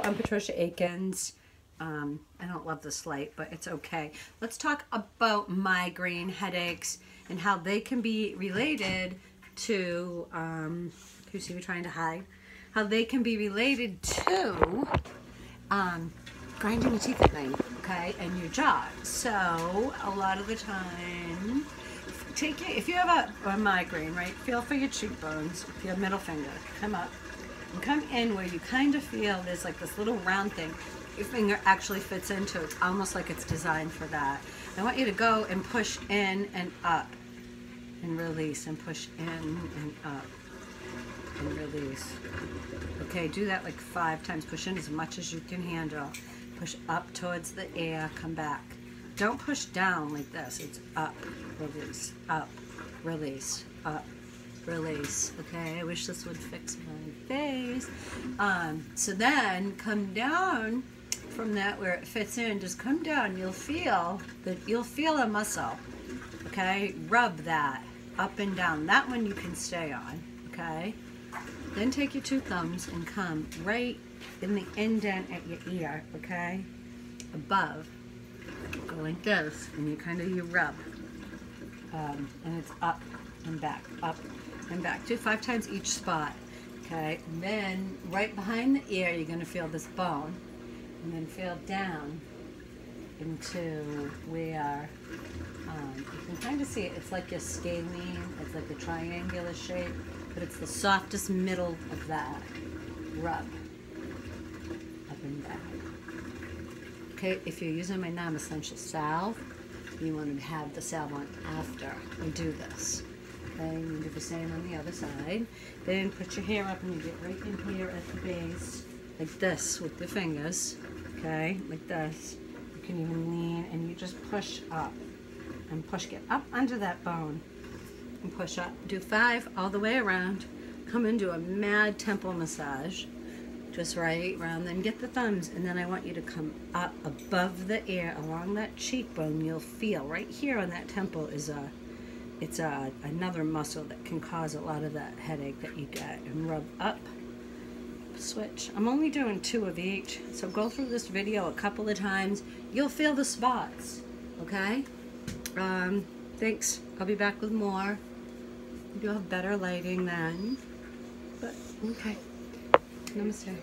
I'm Patricia Aikens. Um, I don't love this light, but it's okay. Let's talk about migraine headaches and how they can be related to, um, you see me trying to hide? How they can be related to um, grinding your teeth at night, okay, and your jaw. So a lot of the time, take it, if you have a, a migraine, right, feel for your cheekbones, your middle finger, come up, and come in where you kind of feel there's like this little round thing your finger actually fits into. It's almost like it's designed for that. I want you to go and push in and up and release and push in and up and release. Okay, do that like five times. Push in as much as you can handle. Push up towards the air, come back. Don't push down like this. It's up, release, up, release, up, release. Okay, I wish this would fix my face. Um, so then come down from that where it fits in, just come down. You'll feel that you'll feel a muscle. Okay, rub that up and down. That one you can stay on. Okay. Then take your two thumbs and come right in the indent at your ear. Okay, above. Go like this, and you kind of you rub, um, and it's up and back, up and back. Do five times each spot. Okay, and then right behind the ear, you're gonna feel this bone and then feel down into where um, you can kind of see it. It's like a scalene, it's like a triangular shape, but it's the softest middle of that rub up and back. Okay, if you're using my non-essential salve, you want to have the salve on after we do this. Okay, you do the same on the other side. Then put your hair up and you get right in here at the base, like this with your fingers okay, like this. You can even lean and you just push up and push, get up under that bone and push up. Do five all the way around. Come into a mad temple massage. Just right around, then get the thumbs, and then I want you to come up above the ear along that cheekbone. You'll feel right here on that temple is a, it's a, another muscle that can cause a lot of that headache that you get. And rub up switch. I'm only doing two of each, so go through this video a couple of times. You'll feel the spots, okay? Um, thanks. I'll be back with more. You'll have better lighting then. But, okay. Namaste.